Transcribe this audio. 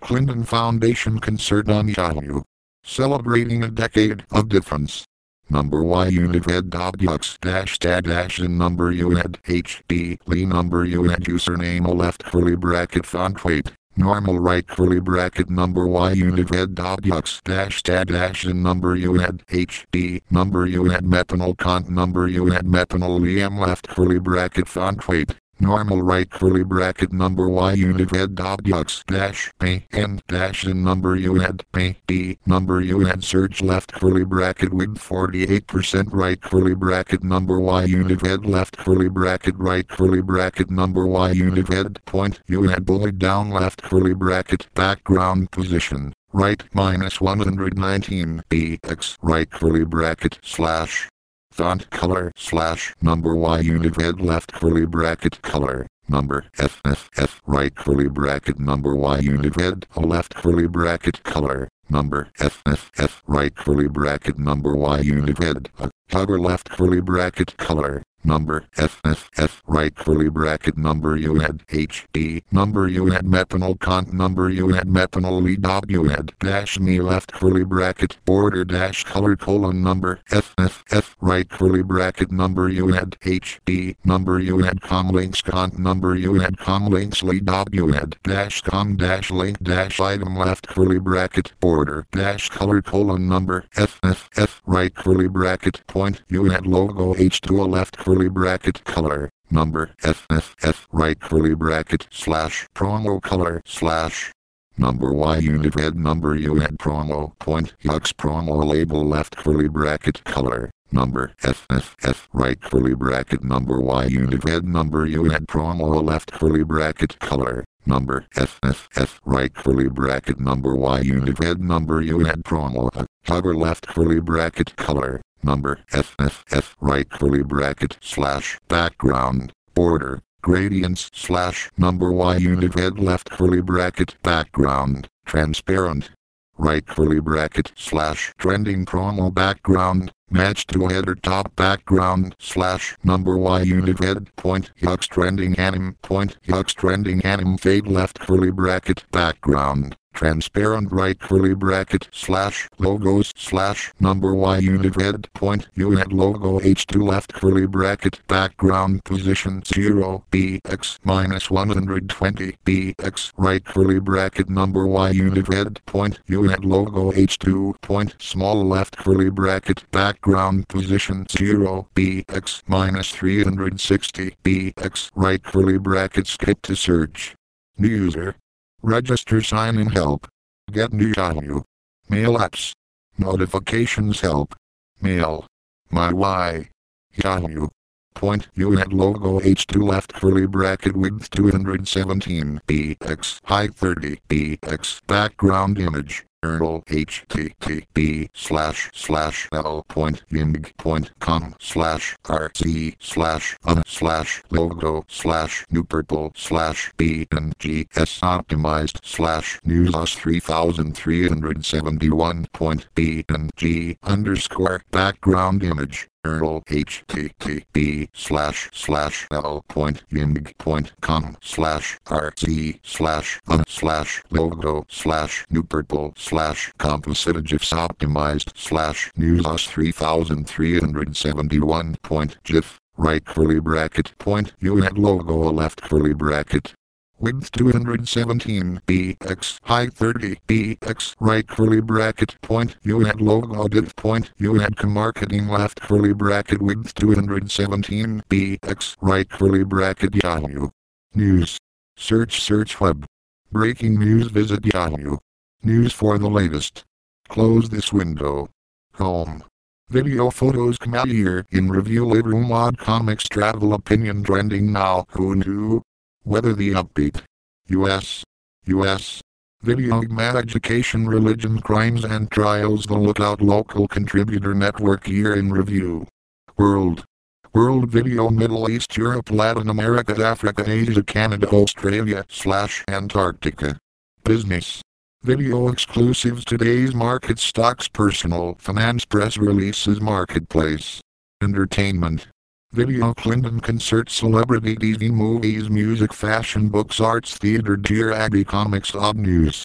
Clinton Foundation concert on Yahoo. Celebrating a decade of difference. Number Y unit head dot dash dad dash in number unit HB Lee number unit username a left curly bracket font weight. Normal right curly bracket number Y unit head dot yux dash dad dash in number unit HB number unit methanol cont number unit methanol EM left curly bracket font weight. Normal right curly bracket number Y unit head dot yux dash pay n dash in number unit pay d number unit search left curly bracket with 48% right curly bracket number Y unit head left curly bracket right curly bracket number Y unit head point unit bullet down left curly bracket background position right minus 119 bx right curly bracket slash font color slash number Y unit red left curly bracket color number F F F right curly bracket number Y unit red a left curly bracket color number F F F right curly bracket number Y unit red uh, a cover left curly bracket color number F F F right curly bracket number U had H D number U had methanol cont number U had methanol E dot U had dash me left curly bracket border dash color colon number F F F right curly bracket number U had H D number U had com links cont number U had com links Lee dot U had dash com dash link dash item left curly bracket border dash color colon number F F F right curly bracket point U had logo H2 a left curly curly bracket color, number FFF right curly bracket slash promo color slash number Y unit red number unit promo point yux promo label left curly bracket color number FFF right curly bracket number Y unit red number unit promo left curly bracket color number FFF right curly bracket number Y unit red number unit promo uh, cover left curly bracket color number FFF right curly bracket slash background border gradients slash number Y unit head left curly bracket background transparent right curly bracket slash trending promo background match to header top background slash number Y unit head point yux trending anim point yux trending anim fade left curly bracket background transparent right curly bracket slash logos slash number Y unit red point unit logo H2 left curly bracket background position 0 BX minus 120 BX right curly bracket number Y unit red point unit logo H2 point small left curly bracket background position 0 BX minus 360 BX right curly bracket skip to search. New user Register sign in help. Get new Yahoo. Mail apps. Notifications help. Mail. My Y. Yahoo. Point unit logo H2 left curly bracket width 217 px height 30 px background image Earl http slash slash l point ying point com slash rc slash un slash logo slash new purple slash b and gs optimized slash news us 3371 point b and g underscore background image Earl http slash slash l point ying point com slash rc slash un slash logo slash new purple slash composite gifs optimized slash news us 3371 point gif. Right curly bracket point unit logo left curly bracket width 217 bx height 30 bx right curly bracket point unit logo div point unit marketing left curly bracket width 217 bx right curly bracket yahoo! News. Search search web. Breaking news visit yahoo! News for the latest. Close this window. Home. Video photos come out here. In review Little Mod Comics Travel Opinion Trending Now. Who Knew? Whether the upbeat. U.S. U.S. Video Mad Education Religion Crimes and Trials The Lookout Local Contributor Network Year in Review. World. World Video Middle East Europe Latin America Africa Asia Canada Australia slash Antarctica. Business. Video exclusives Today's Market Stocks Personal Finance Press Releases Marketplace. Entertainment. Video Clinton Concert Celebrity TV Movies Music Fashion Books Arts Theater Dear Abby Comics Odd News